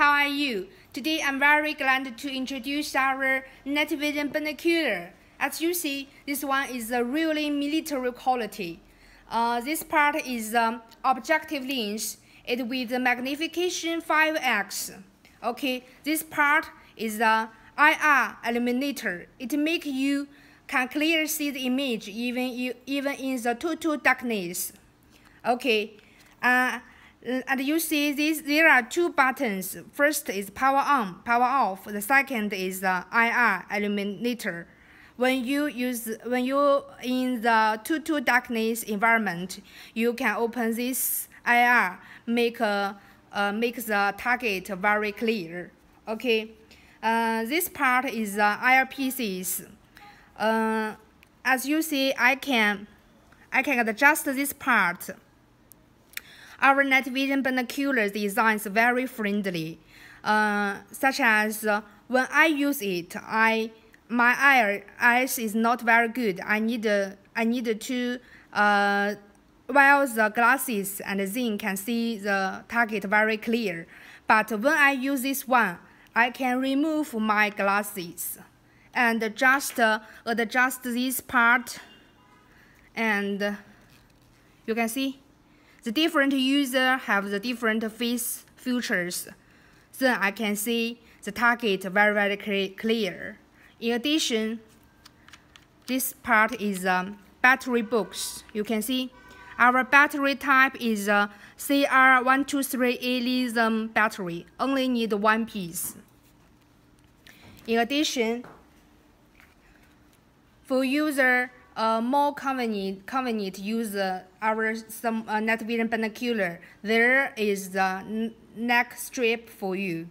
how are you? Today I'm very glad to introduce our night vision binocular. As you see, this one is a really military quality. Uh, this part is um, objective lens, it with magnification 5x. Okay, this part is the IR illuminator. It make you can clearly see the image even you, even in the total darkness. Okay, uh, and you see this there are two buttons. First is power on, power off. The second is the IR illuminator. When you use when you in the total darkness environment, you can open this IR, make a, uh, make the target very clear. Okay, uh, this part is the IR Uh, as you see, I can I can adjust this part. Our night vision binocular design is very friendly, uh, such as uh, when I use it, I my eye, eyes is not very good. I need uh, I need to uh, wear the glasses and the then can see the target very clear. But when I use this one, I can remove my glasses and just uh, adjust this part and you can see the different user have the different face features. Then I can see the target very very clear. In addition, this part is um, battery box. You can see our battery type is a CR123A lithium battery, only need one piece. In addition, for user uh, more convenient, convenient use uh, our some uh, night vision binocular, there is the neck strip for you.